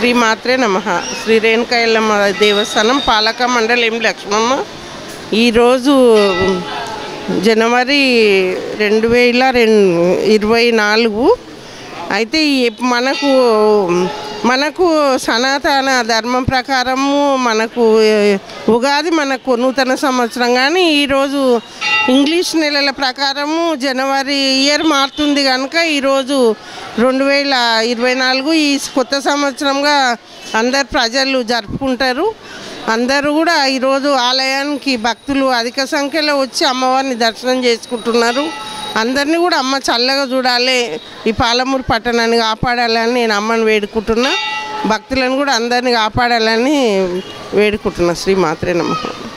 శ్రీ మాత్రే నమ. శ్రీ రేణుకాయలమ్మ దేవస్థానం పాలక మండలం లక్ష్మమ్మ. ఈరోజు జనవరి రెండు వేల రెండు ఇరవై నాలుగు అయితే మనకు మనకు సనాతన ధర్మం ప్రకారము మనకు ఉగాది మనకు నూతన సంవత్సరం. కానీ ఈరోజు ఇంగ్లీష్ నెలల ప్రకారము జనవరి ఇయర్ మారుతుంది కనుక ఈరోజు రెండు వేల ఇరవై నాలుగు ఈ కొత్త సంవత్సరంగా అందరు ప్రజలు జరుపుకుంటారు. అందరూ కూడా ఈరోజు ఆలయానికి భక్తులు అధిక సంఖ్యలో వచ్చి అమ్మవారిని దర్శనం చేసుకుంటున్నారు. అందరినీ కూడా అమ్మ చల్లగా చూడాలి ఈ పాలమూరు పట్టణాన్ని కాపాడాలని నేను అమ్మని వేడుకుంటున్నా. భక్తులను కూడా అందరినీ కాపాడాలని వేడుకుంటున్నా. శ్రీ మాత్రే నమ్మకం